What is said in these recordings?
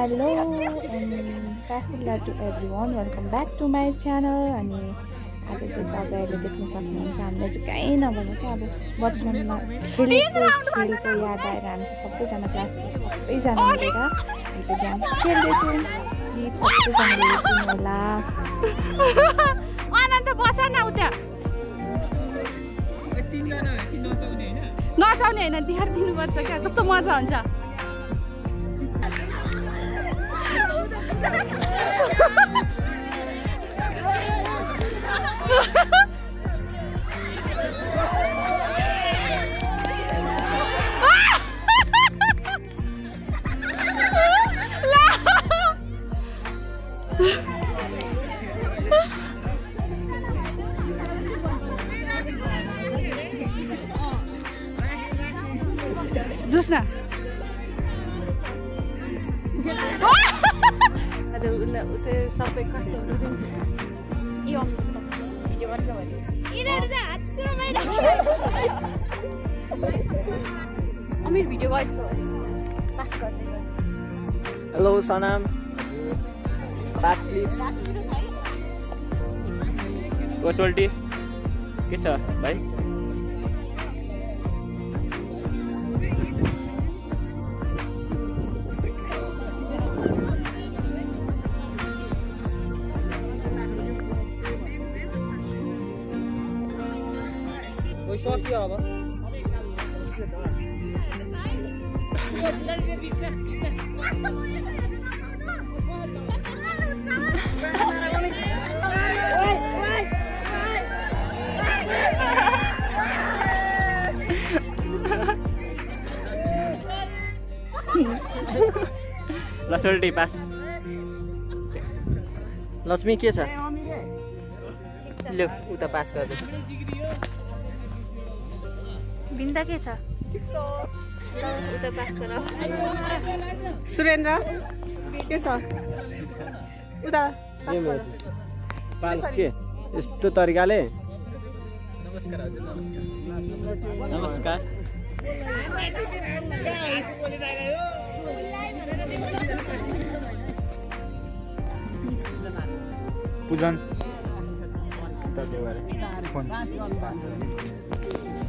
Hello and काफिला to everyone welcome back to my channel अनि आज चाहिँ तपाईँहरूले देख्न सक्नुहुन्छ हामीलाई चाहिँ कहीँ नभने क्या अब बचपनमा खेलेको खेलको याद आएर हामी चाहिँ सबैजना क्लासको सबैजना मिलेर हामी चाहिँ बिहान खेल्दैछौँ। गीत सबैजनाले सुन्नु होला। अनन्त बस न उता। नचाउने होइन तिहार दिनुपर्छ क्या। कस्तो मजा हुन्छ। न आज उसलाई उतै सबै कस्तो अमिर भिडियो हेलो सनाम पास प्लिज कसोल्टी के छ भाइ सक्यो अब लसोल्टी पास। लक्ष्मी के छ? लु उता पास गर्छ बिन्दा के छ? सुरेन्द्र के छ उता यस्तो तरिकाले? नमस्कार। पूजन।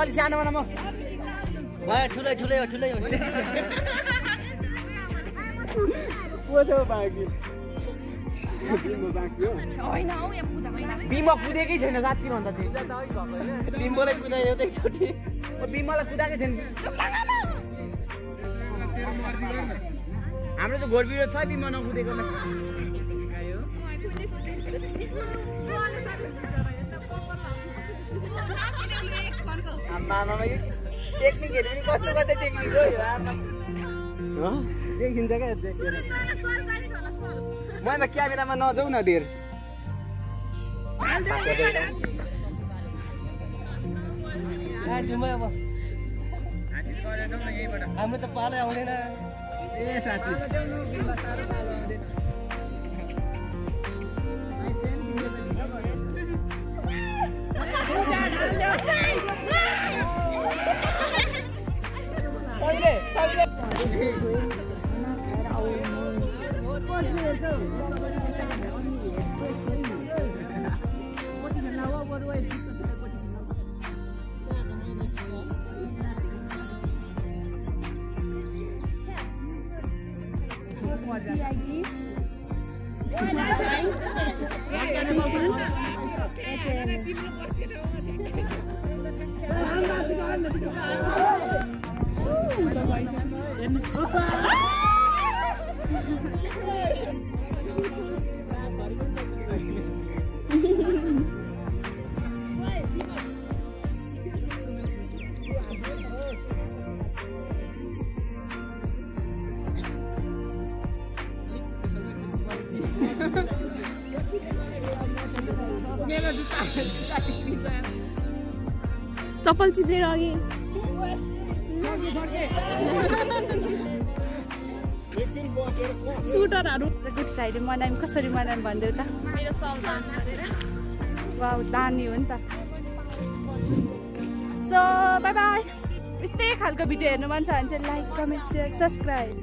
अलिक सानो बनाम भयो ठुलै ठुलै हो ठुलै हो बिम्ब कुदेकै छैन राति भन्दा चाहिँ बिम्बोलाई कुदायो त एकचोटि बिम्बलाई कुदाएकै छैन हाम्रो चाहिँ घोर बिरो छ बिम्ब नकुदेको टेक्निकहरू पनि कस्तो कस्तो टेक्निक हो यो आमा। देखिन्छ क्या म त क्यामेरामा नजाउ न धेर अब हाम्रो त पालै आउँदैन। ए साथी। lagi Terima kasih. चप्पल चिप्लेर अघि सुटरहरू। गुड फ्राइडे मनायौँ कसरी मनायौँ भनिदेऊ त? मेरो वा दानी हो नि त। सो बाई बाई यस्तै खालको भिडियो हेर्नु मन छ भने चाहिँ लाइक कमेन्ट सेयर सब्सक्राइब